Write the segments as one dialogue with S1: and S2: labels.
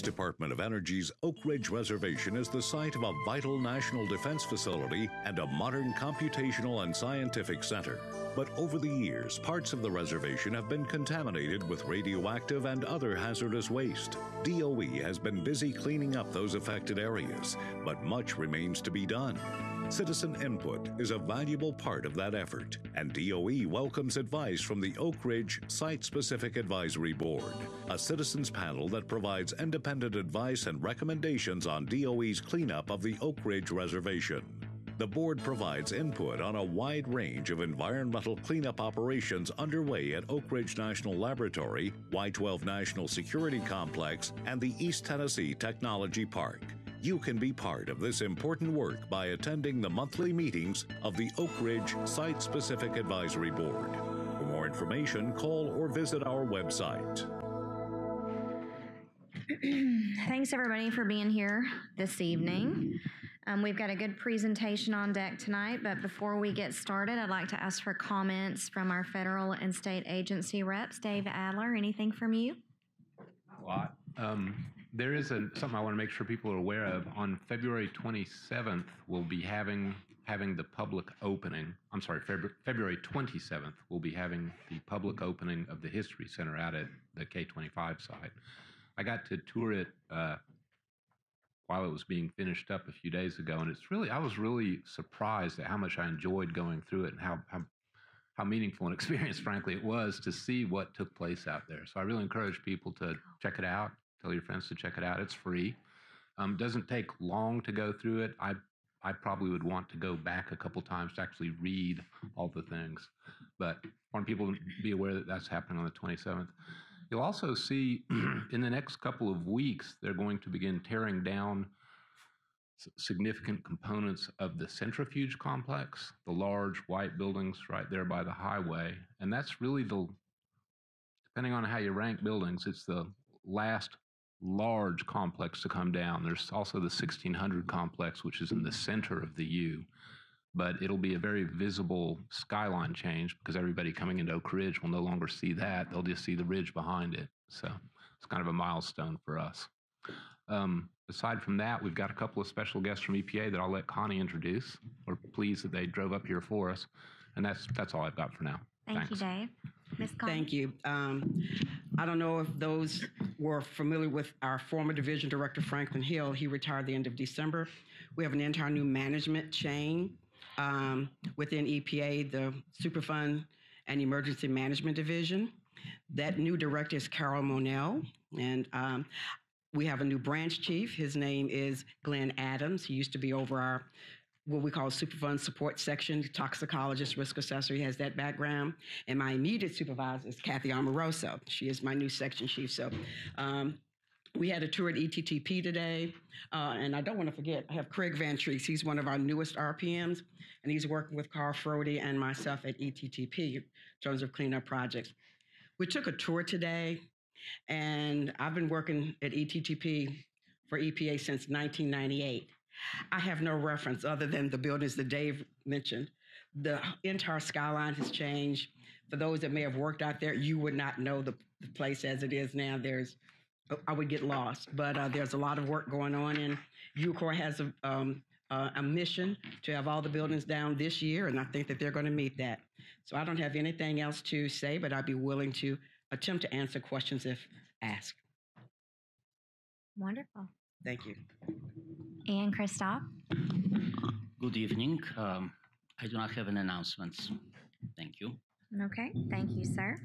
S1: U.S. Department of Energy's Oak Ridge Reservation is the site of a vital national defense facility and a modern computational and scientific center. But over the years, parts of the reservation have been contaminated with radioactive and other hazardous waste. DOE has been busy cleaning up those affected areas, but much remains to be done. Citizen input is a valuable part of that effort, and DOE welcomes advice from the Oak Ridge Site Specific Advisory Board, a citizens panel that provides independent advice and recommendations on DOE's cleanup of the Oak Ridge Reservation. The board provides input on a wide range of environmental cleanup operations underway at Oak Ridge National Laboratory, Y 12 National Security Complex, and the East Tennessee Technology Park. You can be part of this important work by attending the monthly meetings of the Oak Ridge Site Specific Advisory Board. For more information, call or visit our website.
S2: Thanks, everybody, for being here this evening. Um, we've got a good presentation on deck tonight, but before we get started, I'd like to ask for comments from our federal and state agency reps. Dave Adler, anything from you?
S3: A lot. Um, there is a, something I want to make sure people are aware of. On February 27th, we'll be having having the public opening. I'm sorry, February, February 27th, we'll be having the public opening of the History Center out at the K25 site. I got to tour it uh, while it was being finished up a few days ago, and it's really I was really surprised at how much I enjoyed going through it and how how how meaningful an experience, frankly, it was to see what took place out there. So I really encourage people to check it out. Tell your friends to check it out. It's free. Um, doesn't take long to go through it. I I probably would want to go back a couple times to actually read all the things, but I want people to be aware that that's happening on the 27th. You'll also see in the next couple of weeks they're going to begin tearing down significant components of the centrifuge complex, the large white buildings right there by the highway, and that's really the depending on how you rank buildings, it's the last large complex to come down. There's also the 1600 complex, which is in the center of the U, but it'll be a very visible skyline change because everybody coming into Oak Ridge will no longer see that. They'll just see the ridge behind it. So it's kind of a milestone for us. Um, aside from that, we've got a couple of special guests from EPA that I'll let Connie introduce. We're pleased that they drove up here for us. And that's, that's all I've got for now.
S2: Thank
S3: Thanks.
S2: you, Dave. Ms.
S4: Thank you. Um, I don't know if those were familiar with our former division director, Franklin Hill. He retired the end of December. We have an entire new management chain um, within EPA, the Superfund and Emergency Management Division. That new director is Carol Monell, and um, we have a new branch chief. His name is Glenn Adams. He used to be over our what we call Superfund support section, toxicologist, risk assessor. He has that background. And my immediate supervisor is Kathy Amoroso. She is my new section chief. So um, we had a tour at ETTP today. Uh, and I don't want to forget, I have Craig Van Treese. He's one of our newest RPMs, and he's working with Carl Froede and myself at ETTP in terms of cleanup projects. We took a tour today, and I've been working at ETTP for EPA since 1998. I have no reference other than the buildings that Dave mentioned. The entire skyline has changed. For those that may have worked out there, you would not know the, the place as it is now. There's, I would get lost, but uh, there's a lot of work going on, and UCOR has a, um, uh, a mission to have all the buildings down this year, and I think that they're going to meet that. So I don't have anything else to say, but I'd be willing to attempt to answer questions if asked.
S2: Wonderful.
S4: Thank you.
S2: And Christoph?
S5: Good evening. Um, I do not have any announcements. Thank you.
S2: Okay, thank you, sir.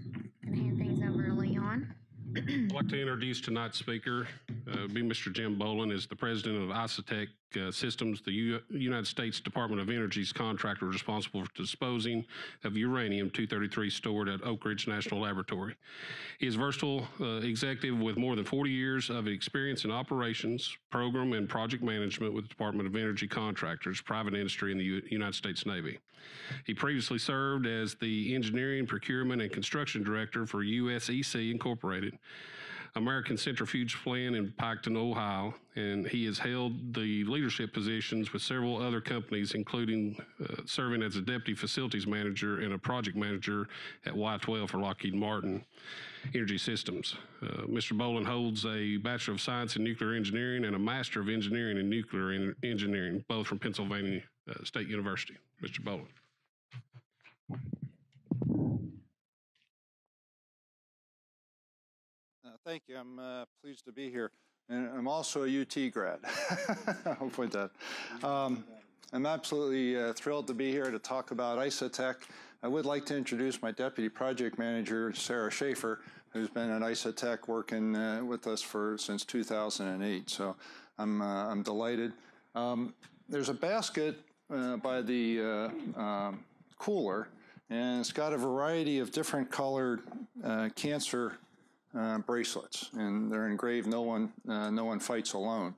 S2: Gonna hand things over to Leon.
S6: I'd like to introduce tonight's speaker, uh, be Mr. Jim Boland, is the president of Isotek uh, Systems, the U- United States Department of Energy's contractor responsible for disposing of uranium-233 stored at Oak Ridge National Laboratory. He is a versatile uh, executive with more than 40 years of experience in operations, program, and project management with the Department of Energy contractors, private industry, and the U- United States Navy. He previously served as the engineering, procurement, and construction director for USEC Incorporated. American Centrifuge Plant in Piketon, Ohio, and he has held the leadership positions with several other companies, including uh, serving as a deputy facilities manager and a project manager at Y12 for Lockheed Martin Energy Systems. Uh, Mr. Boland holds a Bachelor of Science in Nuclear Engineering and a Master of Engineering in Nuclear En- Engineering, both from Pennsylvania uh, State University. Mr. Boland.
S7: Thank you. I'm uh, pleased to be here. And I'm also a UT grad. I'll point that. Um, I'm absolutely uh, thrilled to be here to talk about Isotek. I would like to introduce my deputy project manager, Sarah Schaefer, who's been at Isotek working uh, with us for since 2008. So I'm, uh, I'm delighted. Um, there's a basket uh, by the uh, um, cooler, and it's got a variety of different colored uh, cancer uh, bracelets, and they're engraved "No one, uh, no one fights alone."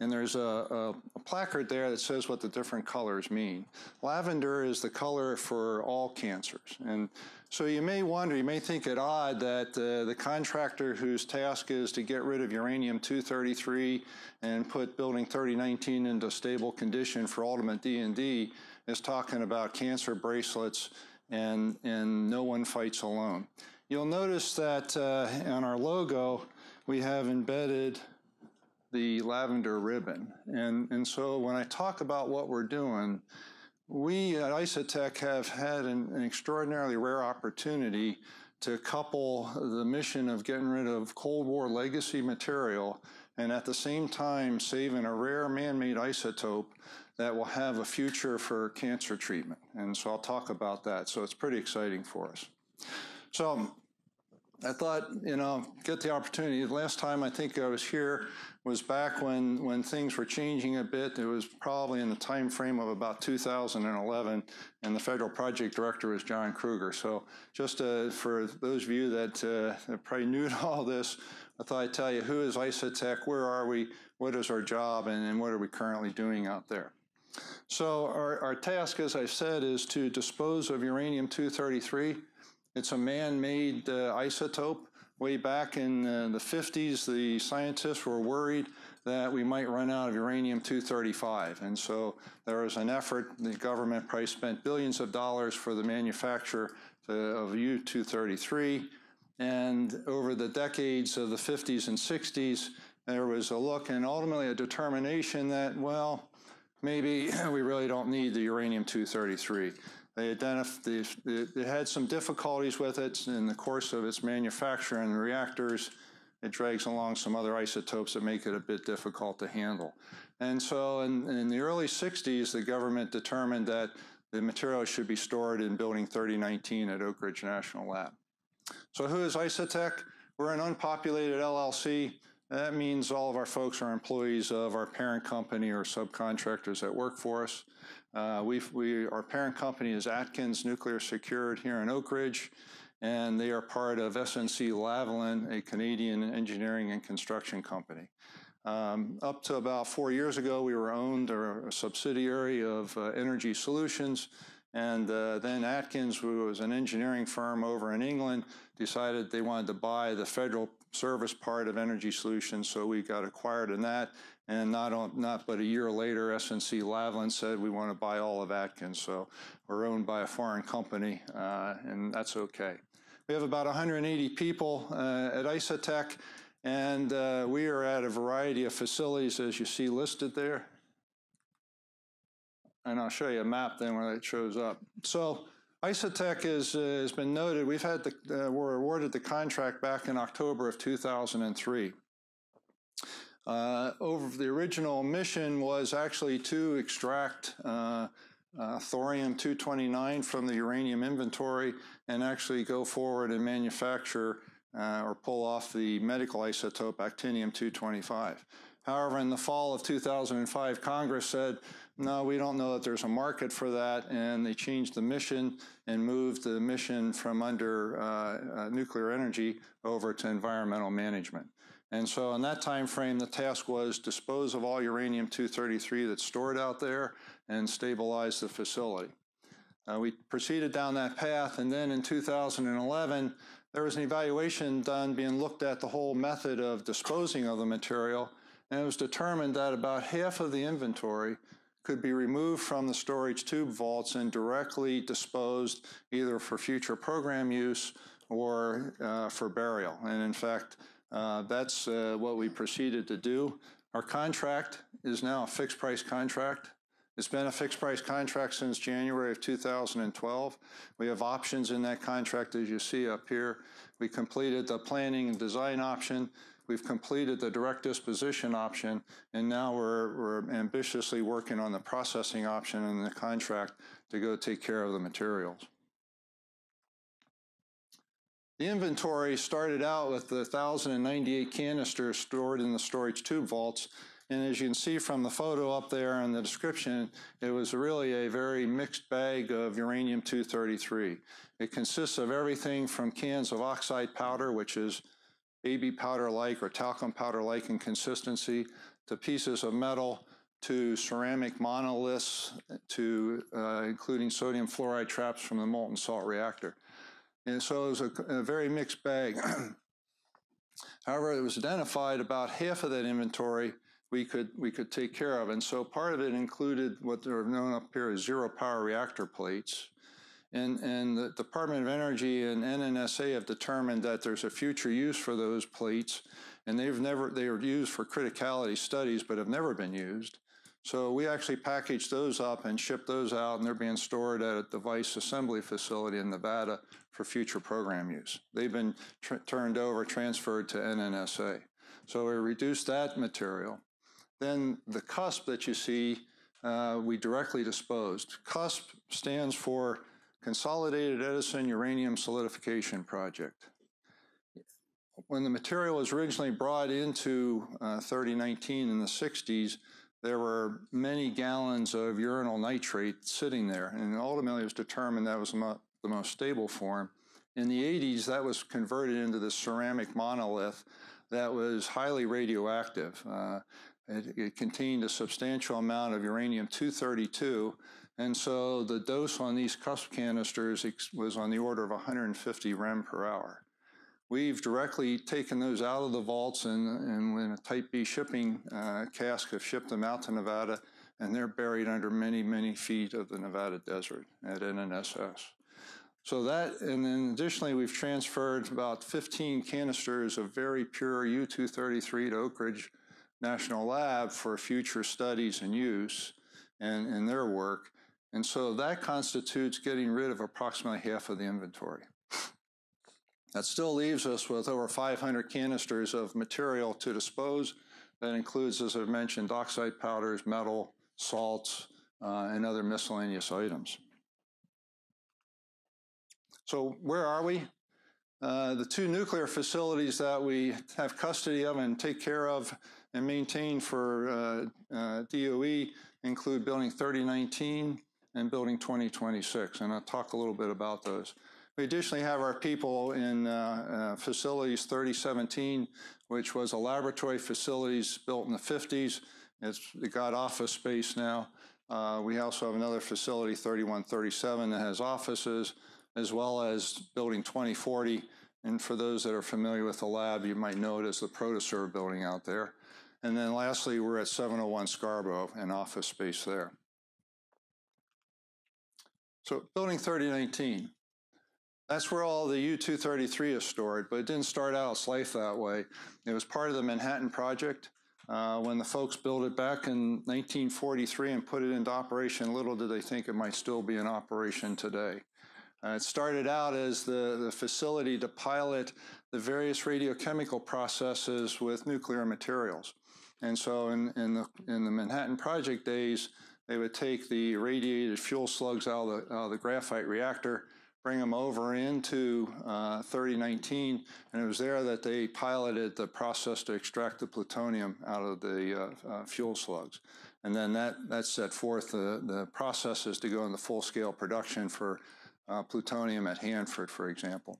S7: And there's a, a, a placard there that says what the different colors mean. Lavender is the color for all cancers, and so you may wonder, you may think it odd that uh, the contractor whose task is to get rid of uranium-233 and put Building 3019 into stable condition for ultimate D&D is talking about cancer bracelets and and no one fights alone. You'll notice that uh, on our logo, we have embedded the lavender ribbon. And, and so when I talk about what we're doing, we at Isotek have had an, an extraordinarily rare opportunity to couple the mission of getting rid of Cold War legacy material and at the same time saving a rare man-made isotope that will have a future for cancer treatment. And so I'll talk about that. So it's pretty exciting for us. So I thought, you know, get the opportunity. The last time I think I was here was back when, when things were changing a bit. It was probably in the time frame of about 2011, and the federal project director was John Kruger. So just uh, for those of you that uh, are probably new to all this, I thought I'd tell you who is Isotek, where are we, what is our job, and, and what are we currently doing out there. So our, our task, as I said, is to dispose of uranium-233. It's a man-made uh, isotope. Way back in uh, the 50s, the scientists were worried that we might run out of uranium-235. And so there was an effort, the government probably spent billions of dollars for the manufacture to, of U-233. And over the decades of the 50s and 60s, there was a look and ultimately a determination that, well, maybe we really don't need the uranium-233. They identified, they, had some difficulties with it in the course of its manufacture in reactors. It drags along some other isotopes that make it a bit difficult to handle. And so in, in the early 60s, the government determined that the material should be stored in Building 3019 at Oak Ridge National Lab. So who is Isotek? We're an unpopulated LLC. That means all of our folks are employees of our parent company or subcontractors that work for us. Uh, we we, our parent company is Atkins Nuclear Secured here in Oak Ridge, and they are part of SNC Lavalin, a Canadian engineering and construction company. Um, up to about four years ago, we were owned or a subsidiary of uh, Energy Solutions, and uh, then Atkins, who was an engineering firm over in England, decided they wanted to buy the federal service part of Energy Solutions, so we got acquired in that. And not, not but a year later, SNC Lavalin said we want to buy all of Atkins. So we're owned by a foreign company, uh, and that's okay. We have about 180 people uh, at Isotek, and uh, we are at a variety of facilities, as you see listed there. And I'll show you a map then where it shows up. So Isotek is, uh, has been noted. We've had the, uh, were awarded the contract back in October of 2003. Uh, over the original mission was actually to extract uh, uh, thorium-229 from the uranium inventory and actually go forward and manufacture uh, or pull off the medical isotope actinium-225. However, in the fall of 2005, Congress said, no, we don't know that there's a market for that, and they changed the mission and moved the mission from under uh, uh, nuclear energy over to environmental management. And so in that time frame, the task was dispose of all uranium-233 that's stored out there and stabilize the facility. Uh, we proceeded down that path, and then in 2011, there was an evaluation done being looked at the whole method of disposing of the material, and it was determined that about half of the inventory could be removed from the storage tube vaults and directly disposed either for future program use or uh, for burial. And in fact, uh, that's uh, what we proceeded to do. Our contract is now a fixed price contract. It's been a fixed price contract since January of 2012. We have options in that contract, as you see up here. We completed the planning and design option. We've completed the direct disposition option, and now we're, we're ambitiously working on the processing option in the contract to go take care of the materials. The inventory started out with the 1,098 canisters stored in the storage tube vaults. And as you can see from the photo up there and the description, it was really a very mixed bag of uranium-233. It consists of everything from cans of oxide powder, which is AB powder-like or talcum powder-like in consistency, to pieces of metal, to ceramic monoliths, to uh, including sodium fluoride traps from the molten salt reactor. And so it was a, a very mixed bag. However, it was identified about half of that inventory we could we could take care of, and so part of it included what are known up here as zero power reactor plates, and, and the Department of Energy and NNSA have determined that there's a future use for those plates, and they've never, they are used for criticality studies, but have never been used. So we actually packaged those up and shipped those out, and they're being stored at a device assembly facility in Nevada for future program use. They've been turned over, transferred to NNSA. So we reduced that material. Then the cusp that you see, uh, we directly disposed. CUSP stands for Consolidated Edison Uranium Solidification Project. When the material was originally brought into uh, 3019 in the 60s, there were many gallons of uranyl nitrate sitting there, and ultimately it was determined that was the most stable form. In the 80s, that was converted into this ceramic monolith that was highly radioactive. Uh, it, it, contained a substantial amount of uranium-232, and so the dose on these cusp canisters was on the order of 150 rem per hour. We've directly taken those out of the vaults and, and in a Type B shipping uh, cask have shipped them out to Nevada, and they're buried under many, many feet of the Nevada desert at NNSS. So that, and then additionally, we've transferred about 15 canisters of very pure U-233 to Oak Ridge National Lab for future studies and use and, and their work. And so that constitutes getting rid of approximately half of the inventory. That still leaves us with over 500 canisters of material to dispose. That includes, as I've mentioned, oxide powders, metal, salts, uh, and other miscellaneous items. So where are we? Uh, the two nuclear facilities that we have custody of and take care of and maintain for uh, uh, DOE include Building 3019 and Building 2026, and I'll talk a little bit about those. We additionally have our people in uh, uh, facilities 3017, which was a laboratory facilities built in the 50s. It's it got office space now. Uh, we also have another facility 3137 that has offices, as well as building 2040. And for those that are familiar with the lab, you might know it as the ProtoServe building out there. And then lastly, we're at 701 Scarboro and office space there. So building 3019, that's where all the U-233 is stored, but it didn't start out its life that way. It was part of the Manhattan Project. Uh, when the folks built it back in 1943 and put it into operation, little did they think it might still be in operation today. Uh, it started out as the, the facility to pilot the various radiochemical processes with nuclear materials. And so in, in, the, in the Manhattan Project days, they would take the radiated fuel slugs out of the, out of the graphite reactor, bring them over into uh, 3019, and it was there that they piloted the process to extract the plutonium out of the uh, uh, fuel slugs. And then that, that set forth the, the processes to go into full-scale production for uh, plutonium at Hanford, for example.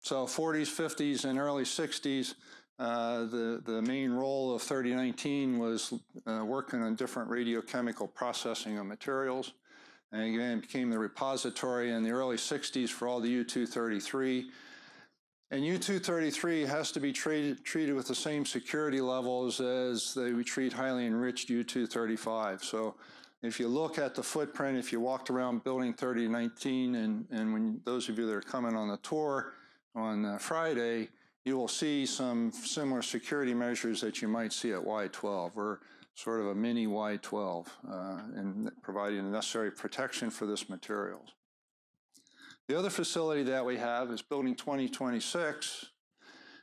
S7: So 40s, 50s, and early 60s, uh, the, the main role of 3019 was uh, working on different radiochemical processing of materials. And again, became the repository in the early 60s for all the U-233. And U-233 has to be treated, treated with the same security levels as they we treat highly enriched U-235. So if you look at the footprint, if you walked around Building 3019, and, and when those of you that are coming on the tour on uh, Friday, you will see some similar security measures that you might see at Y12. We're sort of a mini Y12 uh, in providing the necessary protection for this materials. The other facility that we have is Building 2026,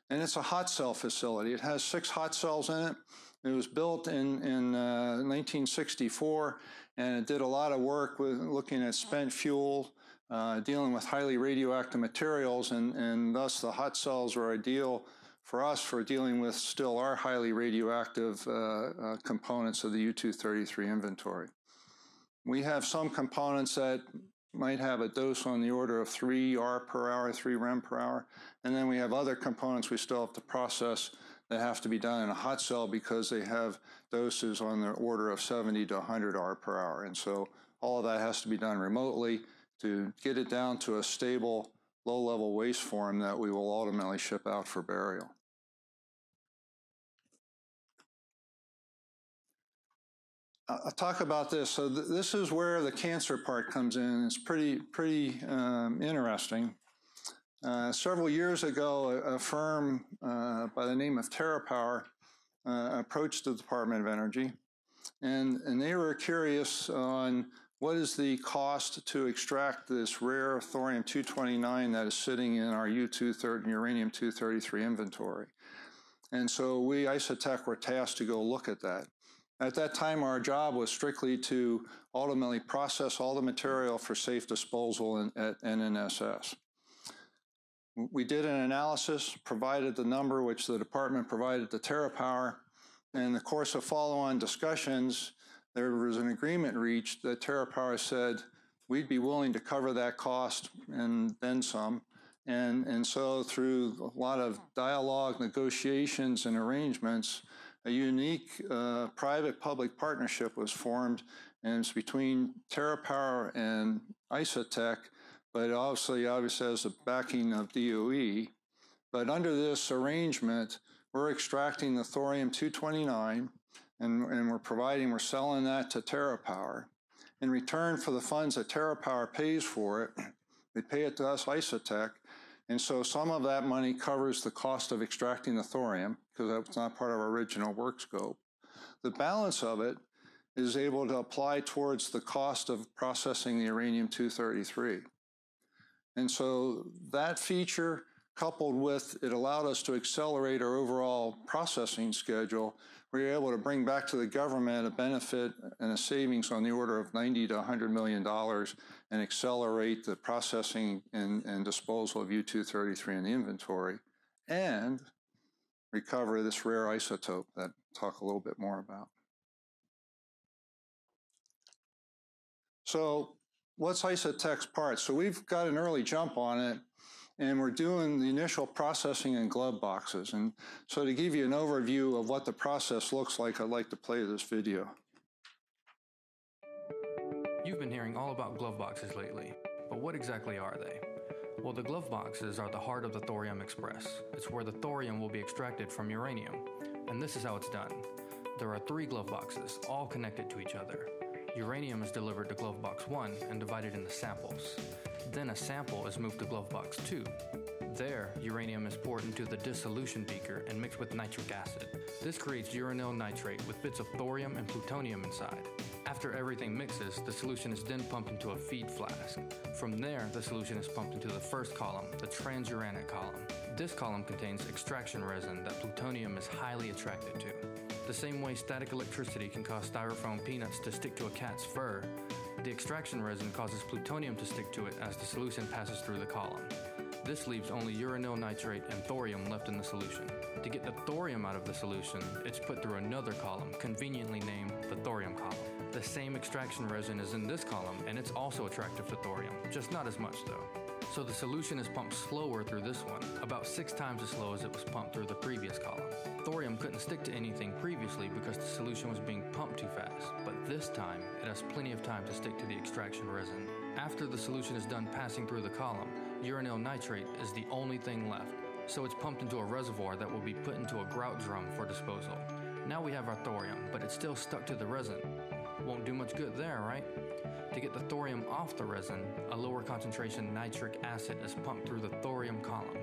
S7: and it's a hot cell facility. It has six hot cells in it. It was built in, in uh, 1964, and it did a lot of work with looking at spent fuel, uh, dealing with highly radioactive materials, and, and thus the hot cells are ideal for us for dealing with still our highly radioactive uh, uh components of the U-233 inventory. We have some components that might have a dose on the order of 3 R per hour, 3 rem per hour. And then we have other components we still have to process that have to be done in a hot cell because they have doses on the order of 70 to 100 R per hour. And so all of that has to be done remotely to get it down to a stable, low-level waste form that we will ultimately ship out for burial. I'll talk about this. So th this is where the cancer part comes in. It's pretty pretty um, interesting. Uh, several years ago, a, a firm uh, by the name of TerraPower uh, approached the Department of Energy, and and they were curious on what is the cost to extract this rare thorium-229 that is sitting in our U-230 uranium-233 inventory. And so we, Isotek, were tasked to go look at that. At that time, our job was strictly to ultimately process all the material for safe disposal in, at NNSS. We did an analysis, provided the number which the department provided to TerraPower. And in the course of follow-on discussions, there was an agreement reached that TerraPower said we'd be willing to cover that cost and then some. And, and so through a lot of dialogue, negotiations, and arrangements, a unique uh, private-public partnership was formed, and it's between TerraPower and Isotek, but obviously, obviously has the backing of DOE. But under this arrangement, we're extracting the thorium-229, and, and we're providing, we're selling that to TerraPower. In return for the funds that TerraPower pays for it, they pay it to us, Isotek, and so some of that money covers the cost of extracting the thorium, because that's not part of our original work scope. The balance of it is able to apply towards the cost of processing the uranium-233. And so that feature, coupled with it allowed us to accelerate our overall processing schedule, we were able to bring back to the government a benefit and a savings on the order of 90 to 100 million dollars and accelerate the processing and, and disposal of U-233 in the inventory and recover this rare isotope that I'll talk a little bit more about. So what's Isotek's part? So we've got an early jump on it and we're doing the initial processing in glove boxes. And so to give you an overview of what the process looks like, I'd like to play this video.
S8: You've been hearing all about glove boxes lately, but what exactly are they? Well, the glove boxes are the heart of the Thorium Express. It's where the thorium will be extracted from uranium. And this is how it's done. There are three glove boxes, all connected to each other. Uranium is delivered to glove box 1 and divided into samples. Then a sample is moved to glove box 2. There, uranium is poured into the dissolution beaker and mixed with nitric acid. This creates uranyl nitrate with bits of thorium and plutonium inside. After everything mixes, the solution is then pumped into a feed flask. From there, the solution is pumped into the first column, the transuranic column. This column contains extraction resin that plutonium is highly attracted to. The same way static electricity can cause styrofoam peanuts to stick to a cat's fur, the extraction resin causes plutonium to stick to it as the solution passes through the column. This leaves only uranyl nitrate and thorium left in the solution. To get the thorium out of the solution, it's put through another column, conveniently named the thorium column. The same extraction resin is in this column, and it's also attractive to thorium, just not as much though. So the solution is pumped slower through this one, about six times as slow as it was pumped through the previous column. Thorium couldn't stick to anything previously because the solution was being pumped too fast, but this time it has plenty of time to stick to the extraction resin. After the solution is done passing through the column, uranyl nitrate is the only thing left. So it's pumped into a reservoir that will be put into a grout drum for disposal. Now we have our thorium, but it's still stuck to the resin. Won't do much good there, right? To get the thorium off the resin, a lower concentration nitric acid is pumped through the thorium column.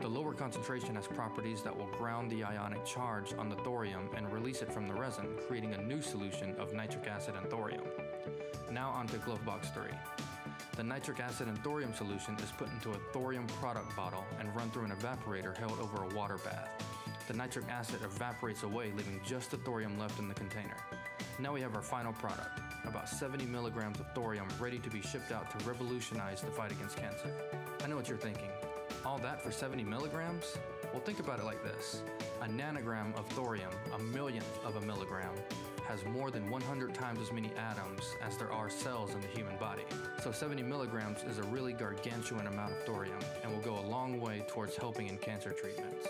S8: The lower concentration has properties that will ground the ionic charge on the thorium and release it from the resin, creating a new solution of nitric acid and thorium. Now on to Glovebox 3. The nitric acid and thorium solution is put into a thorium product bottle and run through an evaporator held over a water bath. The nitric acid evaporates away, leaving just the thorium left in the container. Now we have our final product, about 70 milligrams of thorium ready to be shipped out to revolutionize the fight against cancer. I know what you're thinking. All that for 70 milligrams? Well, think about it like this a nanogram of thorium, a millionth of a milligram, has more than 100 times as many atoms as there are cells in the human body. So 70 milligrams is a really gargantuan amount of thorium and will go a long way towards helping in cancer treatments.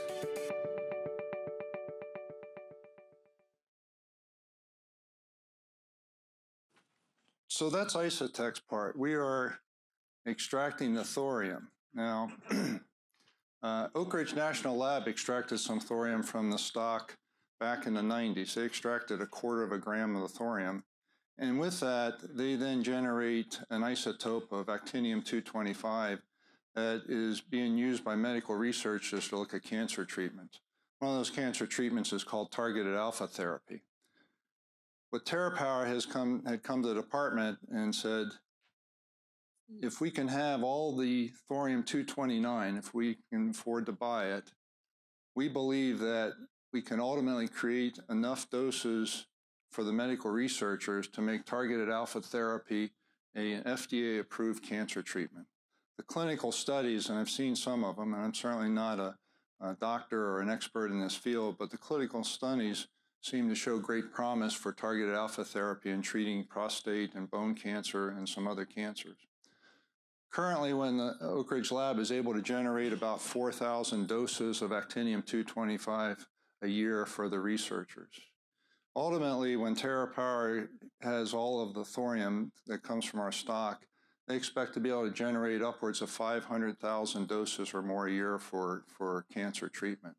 S7: So that's Isotek's part. We are extracting the thorium. Now, uh, Oak Ridge National Lab extracted some thorium from the stock back in the 90s. They extracted a quarter of a gram of the thorium. And with that, they then generate an isotope of actinium-225 that is being used by medical researchers to look at cancer treatments. One of those cancer treatments is called targeted alpha therapy. But TerraPower has come, had come to the department and said, hmm. if we can have all the thorium-229, if we can afford to buy it, we believe that we can ultimately create enough doses for the medical researchers to make targeted alpha therapy an FDA approved cancer treatment. The clinical studies, and I've seen some of them, and I'm certainly not a, a doctor or an expert in this field, but the clinical studies seem to show great promise for targeted alpha therapy in treating prostate and bone cancer and some other cancers. Currently, when the Oak Ridge Lab is able to generate about 4,000 doses of actinium-225 a year for the researchers. Ultimately, when TerraPower has all of the thorium that comes from our stock, they expect to be able to generate upwards of 500,000 doses or more a year for, for cancer treatment.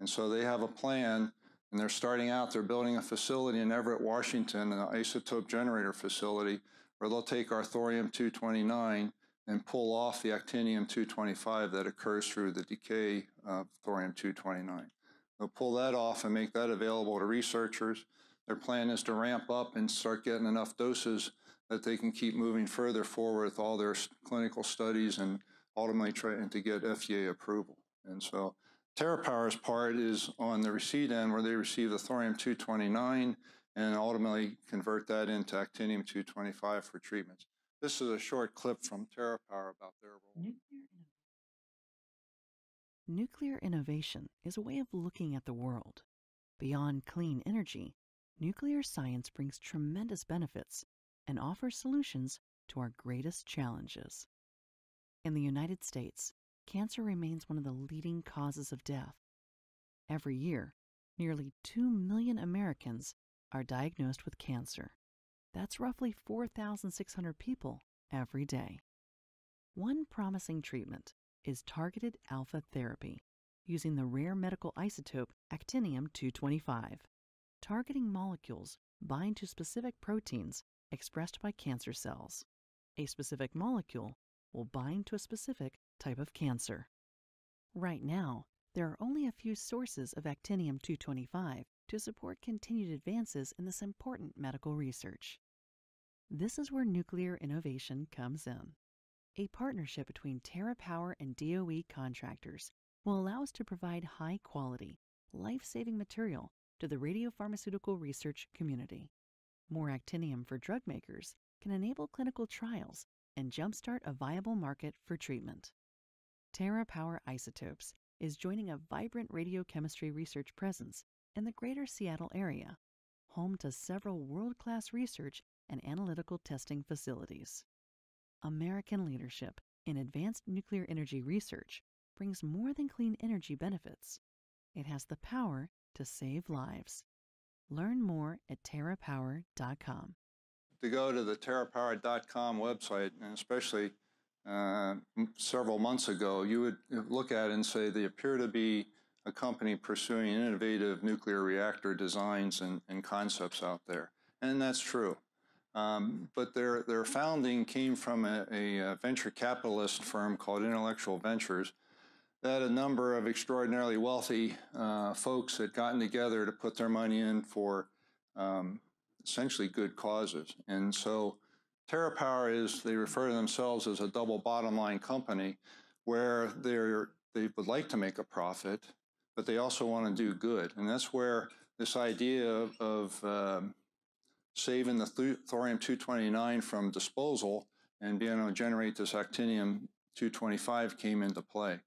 S7: And so they have a plan, and they're starting out, they're building a facility in Everett, Washington, an isotope generator facility, where they'll take our thorium-229 and pull off the actinium-225 that occurs through the decay of thorium-229. They'll pull that off and make that available to researchers. Their plan is to ramp up and start getting enough doses that they can keep moving further forward with all their clinical studies and ultimately trying to get FDA approval. And so TerraPower's part is on the receipt end where they receive the thorium-229 and ultimately convert that into actinium-225 for treatments. This is a short clip from TerraPower about their role.
S9: Nuclear innovation is a way of looking at the world. Beyond clean energy, nuclear science brings tremendous benefits and offers solutions to our greatest challenges. In the United States, cancer remains one of the leading causes of death. Every year, nearly 2 million Americans are diagnosed with cancer. That's roughly 4,600 people every day. One promising treatment is targeted alpha therapy using the rare medical isotope actinium-225. Targeting molecules bind to specific proteins expressed by cancer cells. A specific molecule will bind to a specific type of cancer. Right now, there are only a few sources of actinium-225 to support continued advances in this important medical research. This is where nuclear innovation comes in. A partnership between TerraPower and DOE contractors will allow us to provide high quality, life saving material to the radiopharmaceutical research community. More actinium for drug makers can enable clinical trials and jumpstart a viable market for treatment. TerraPower Isotopes is joining a vibrant radiochemistry research presence in the greater Seattle area, home to several world class research and analytical testing facilities. American leadership in advanced nuclear energy research brings more than clean energy benefits. It has the power to save lives. Learn more at terrapower.com.
S7: To go to the terrapower.com website, and especially uh, several months ago, you would look at and say they appear to be a company pursuing innovative nuclear reactor designs and, and concepts out there. And that's true. Um, but their, their founding came from a, a, venture capitalist firm called Intellectual Ventures that a number of extraordinarily wealthy uh, folks had gotten together to put their money in for um, essentially good causes. And so TerraPower is, they refer to themselves as a double bottom line company where they're, they would like to make a profit, but they also want to do good. And that's where this idea of, um, saving the th thorium-229 from disposal and being able to generate this actinium-225 came into play.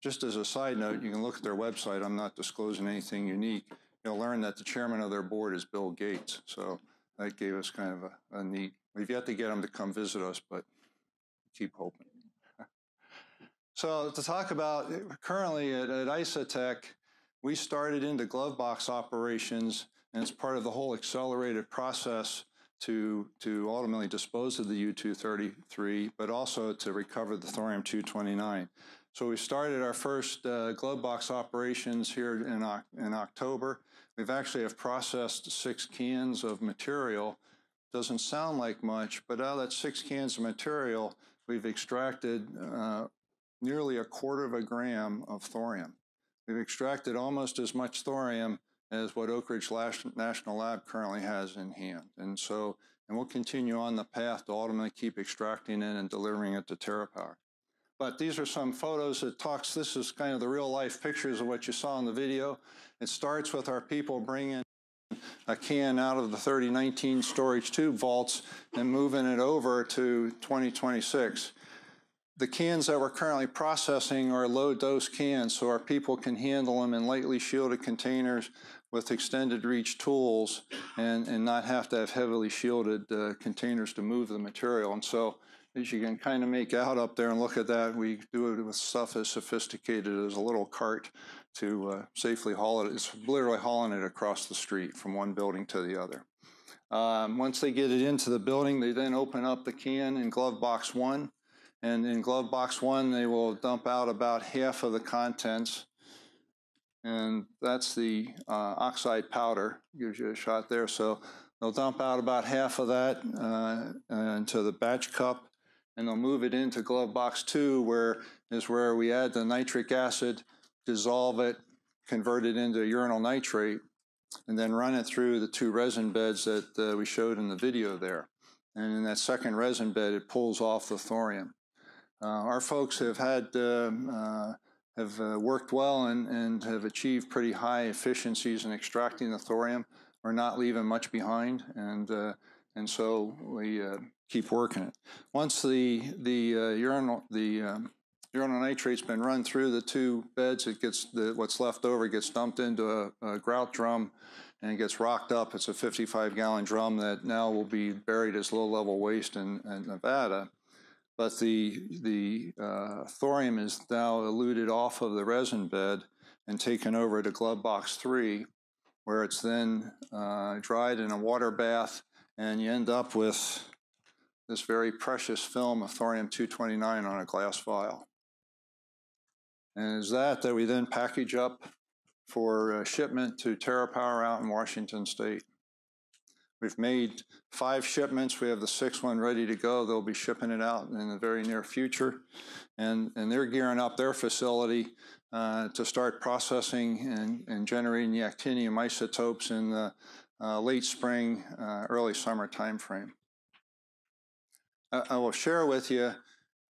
S7: Just as a side note, you can look at their website. I'm not disclosing anything unique. You'll learn that the chairman of their board is Bill Gates. So that gave us kind of a, a neat We've yet to get them to come visit us, but keep hoping. so to talk about currently at, at we started into glove box operations, and it's part of the whole accelerated process to, to ultimately dispose of the U-233, but also to recover the thorium-229. So we started our first uh, glove box operations here in, in October. We've actually have processed six cans of material doesn't sound like much, but out of that six cans of material, we've extracted uh, nearly a quarter of a gram of thorium. We've extracted almost as much thorium as what Oak Ridge National Lab currently has in hand. And so, and we'll continue on the path to ultimately keep extracting it and delivering it to TerraPower. But these are some photos that talks, this is kind of the real life pictures of what you saw in the video. It starts with our people bringing a can out of the 3019 storage tube vaults and moving it over to 2026. The cans that we're currently processing are low dose cans, so our people can handle them in lightly shielded containers with extended reach tools and, and not have to have heavily shielded uh, containers to move the material. And so as you can kind of make out up there and look at that, we do it with stuff as sophisticated as a little cart to uh, safely haul it. It's literally hauling it across the street from one building to the other. Um, once they get it into the building, they then open up the can in glove box one. And in glove box one, they will dump out about half of the contents. And that's the uh, oxide powder, gives you a shot there. So they'll dump out about half of that uh, into the batch cup and they'll move it into glove box two, where is where we add the nitric acid dissolve it, convert it into uranyl nitrate, and then run it through the two resin beds that uh, we showed in the video there. And in that second resin bed, it pulls off the thorium. Uh, our folks have had um, uh, have uh, worked well and, and have achieved pretty high efficiencies in extracting the thorium. We're not leaving much behind, and uh, and so we uh, keep working it. Once the the uranyl the um, uranyl nitrate's been run through the two beds. It gets the, what's left over gets dumped into a, a grout drum and gets rocked up. It's a 55 gallon drum that now will be buried as low level waste in, in Nevada. But the, the uh, thorium is now eluted off of the resin bed and taken over to glove box three, where it's then uh, dried in a water bath, and you end up with this very precious film of thorium 229 on a glass vial. And it's that that we then package up for uh, shipment to TerraPower out in Washington State. We've made five shipments. We have the sixth one ready to go. They'll be shipping it out in the very near future. And, and they're gearing up their facility uh, to start processing and, and generating the actinium isotopes in the uh, late spring, uh, early summer timeframe. I, I will share with you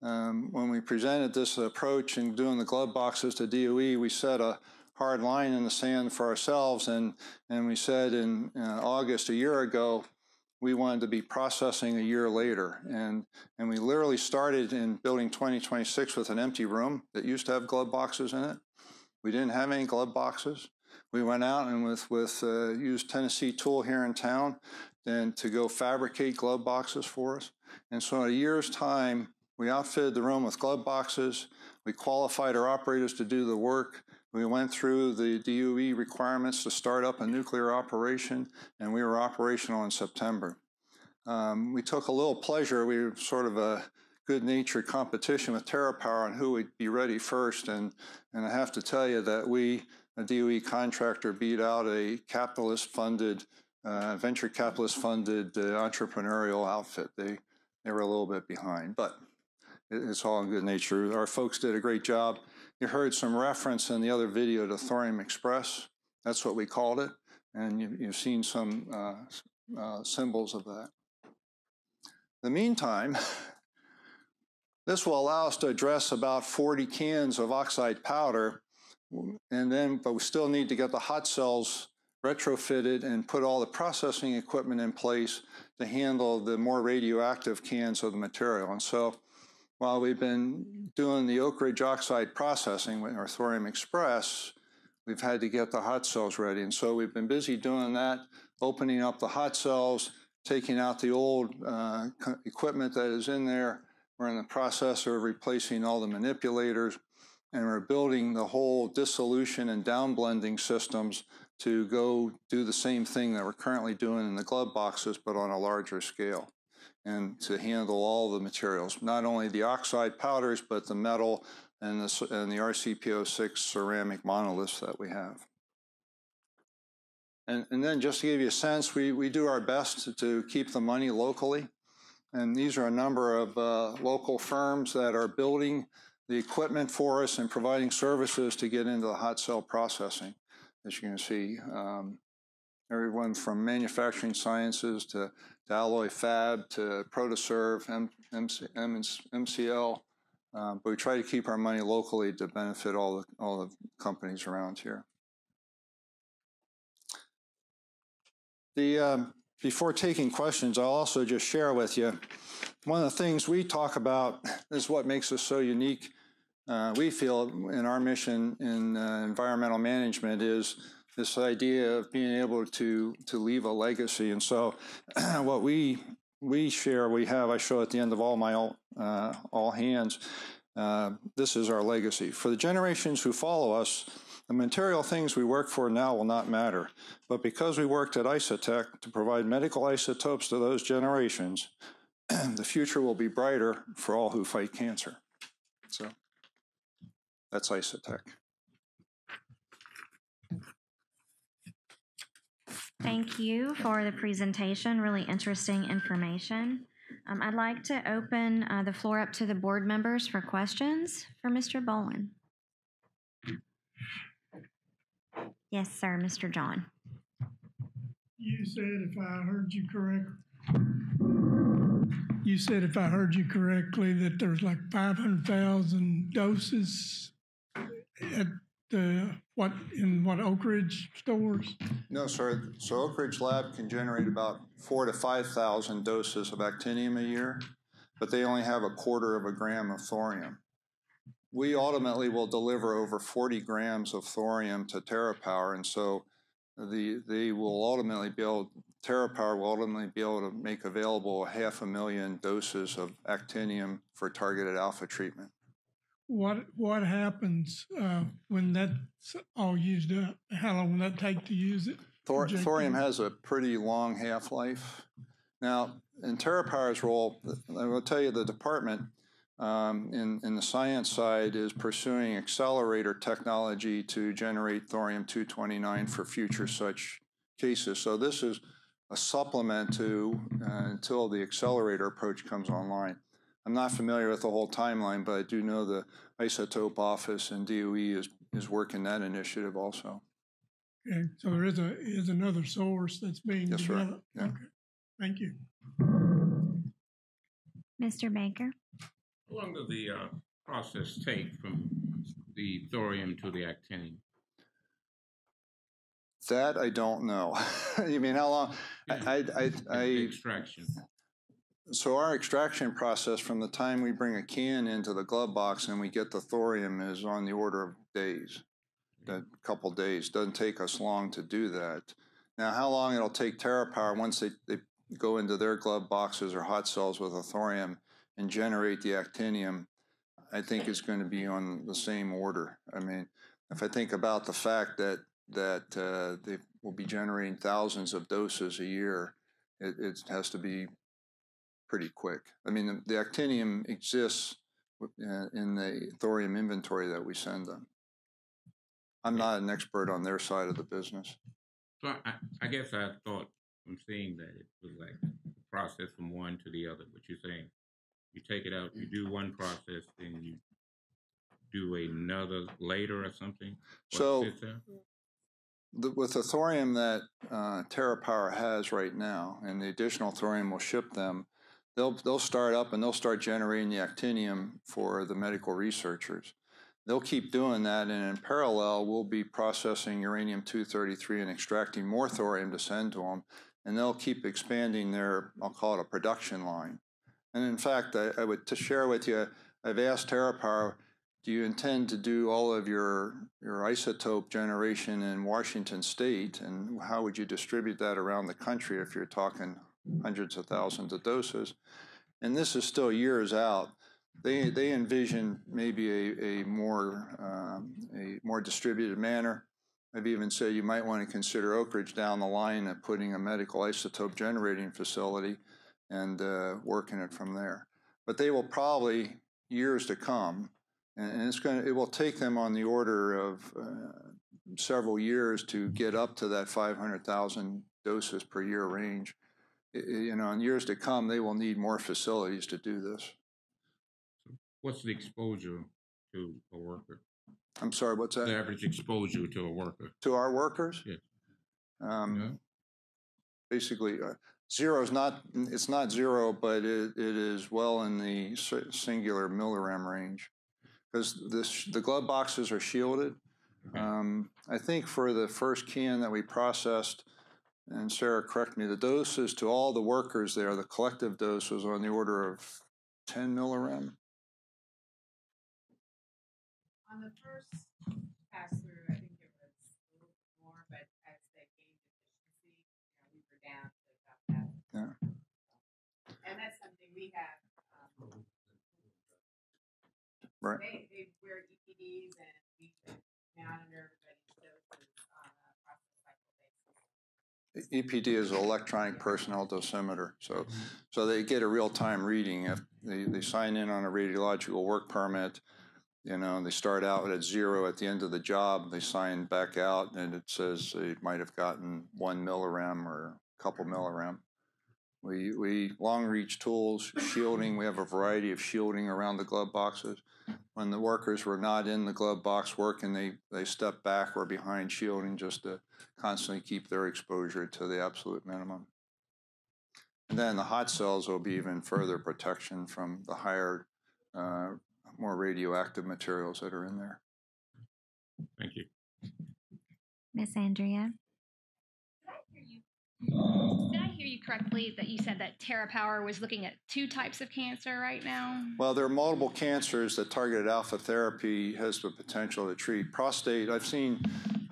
S7: um, when we presented this approach and doing the glove boxes to DOE, we set a hard line in the sand for ourselves, and and we said in uh, August a year ago we wanted to be processing a year later, and and we literally started in building 2026 with an empty room that used to have glove boxes in it. We didn't have any glove boxes. We went out and with with uh, used Tennessee Tool here in town, then to go fabricate glove boxes for us. And so in a year's time, we outfitted the room with glove boxes. We qualified our operators to do the work. We went through the DOE requirements to start up a nuclear operation, and we were operational in September. Um, we took a little pleasure. We were sort of a good-natured competition with TerraPower on who would be ready first. And, and I have to tell you that we, a DOE contractor, beat out a capitalist-funded, uh, venture capitalist-funded uh, entrepreneurial outfit. They, they were a little bit behind, but it's all in good nature. Our folks did a great job. You heard some reference in the other video to Thorium Express. That's what we called it. And you, have seen some uh, uh, symbols of that. In the meantime, this will allow us to address about 40 cans of oxide powder, and then, but we still need to get the hot cells retrofitted and put all the processing equipment in place to handle the more radioactive cans of the material. And so while we've been doing the Oak Ridge oxide processing with our Thorium Express, we've had to get the hot cells ready. And so we've been busy doing that, opening up the hot cells, taking out the old uh, equipment that is in there. We're in the process of replacing all the manipulators, and we're building the whole dissolution and downblending systems to go do the same thing that we're currently doing in the glove boxes, but on a larger scale and to handle all the materials, not only the oxide powders, but the metal and the, and the RCP06 ceramic monoliths that we have. And, and then just to give you a sense, we, we do our best to, to keep the money locally. And these are a number of uh, local firms that are building the equipment for us and providing services to get into the hot cell processing. As you can see, um, everyone from manufacturing sciences to, to alloy fab to Protoserve, M, MC, M, MCL. Um, but we try to keep our money locally to benefit all the, all the companies around here. The, um, before taking questions, I'll also just share with you one of the things we talk about is what makes us so unique. Uh, we feel in our mission in uh, environmental management is this idea of being able to to leave a legacy. And so, what we we share, we have, I show at the end of all my all, uh, all hands. Uh, this is our legacy for the generations who follow us. The material things we work for now will not matter, but because we worked at Isotek to provide medical isotopes to those generations, the future will be brighter for all who fight cancer. So that's Isotek.
S2: Thank you for the presentation. Really interesting information. Um, I'd like to open uh, the floor up to the board members for questions for Mr. Boland. Yes, sir, Mr. John.
S10: You said, if I heard you correct, you said, if I heard you correctly, that there's like 500,000 doses at the what in what Oak Ridge stores?
S7: No, sir. So Oak Ridge Lab can generate about four to five thousand doses of actinium a year, but they only have a quarter of a gram of thorium. We ultimately will deliver over 40 grams of thorium to TerraPower, and so the they will ultimately be able TerraPower will ultimately be able to make available half a million doses of actinium for targeted alpha treatment
S10: what what happens uh, when that's all used up? How long will that take to use it?
S7: Thor- thorium has a pretty long half life. Now, in TerraPower's role, I will tell you the department um, in, in the science side is pursuing accelerator technology to generate thorium 229 for future such cases. So this is a supplement to uh, until the accelerator approach comes online. I'm not familiar with the whole timeline, but I do know the isotope office and DOE is, is working that initiative also.
S10: Okay, so there is a is another source that's being
S7: yes,
S10: developed.
S7: Yeah.
S10: Okay, thank you.
S2: Mr. Baker.
S11: How long does the uh, process take from the thorium to the actinium?
S7: That I don't know. you mean how long?
S11: Yeah.
S7: I, I, I, I
S11: extraction.
S7: So our extraction process from the time we bring a can into the glove box and we get the thorium is on the order of days. A couple days doesn't take us long to do that. Now, how long it'll take TerraPower once they, they go into their glove boxes or hot cells with a thorium and generate the actinium, I think is going to be on the same order. I mean, if I think about the fact that that uh, they will be generating thousands of doses a year, it, it has to be pretty quick. I mean, the, the actinium exists uh, in the thorium inventory that we send them. I'm not an expert on their side of the business.
S11: So I, I guess I thought from seeing that it was like a process from one to the other. But you're saying you take it out, you do one process, then you do another later or something.
S7: So- The, with the thorium that uh, TerraPower has right now, and the additional thorium will ship them, they'll they'll start up and they'll start generating the actinium for the medical researchers. They'll keep doing that, and in parallel, we'll be processing uranium 233 and extracting more thorium to send to them, and they'll keep expanding their, I'll call it a production line. And in fact, I, I would to share with you, I've asked TerraPower, do you intend to do all of your, your isotope generation in Washington state? And how would you distribute that around the country if you're talking hundreds of thousands of doses? And this is still years out. They, they envision maybe a, a more um, a more distributed manner. I've even said you might want to consider Oak Ridge down the line of putting a medical isotope generating facility and uh, working it from there. But they will probably years to come and, it's going to it will take them on the order of uh, several years to get up to that 500,000 doses per year range. You know, in years to come, they will need more facilities to do this.
S11: What's the exposure to a worker?
S7: I'm sorry, what's that?
S11: The average exposure to a worker?
S7: To our workers?
S11: Yes.
S7: Um, Basically, uh, zero is not, it's not zero, but it, it is well in the singular millirem range. Because this, the glove boxes are shielded. Um, I think for the first can that we processed, and Sarah, correct me, the doses to all the workers there, the collective dose was on the order of 10 millirem.
S12: On the first pass through, I think it was a little bit more, but as they gained efficiency, you know, we were down to about that.
S7: Yeah.
S12: And that's something we have, um,
S7: Right.
S12: they, they wear EPDs and we can monitor everybody's doses on a process cycle basis.
S7: EPD is an electronic personnel dosimeter. So, mm-hmm. so they get a real-time reading. If they, they sign in on a radiological work permit, you know, they start out at zero at the end of the job, they sign back out and it says they might have gotten one millirem or a couple millirem. We, we long reach tools, shielding, we have a variety of shielding around the glove boxes. When the workers were not in the glove box working, they, they stepped back or behind shielding just to constantly keep their exposure to the absolute minimum. And then the hot cells will be even further protection from the higher, uh, more radioactive materials that are in there.
S11: Thank you.
S2: Miss Andrea?
S13: Hear you correctly that you said that TerraPower was looking at two types of cancer right now?
S7: Well, there are multiple cancers that targeted alpha therapy has the potential to treat. Prostate, I've seen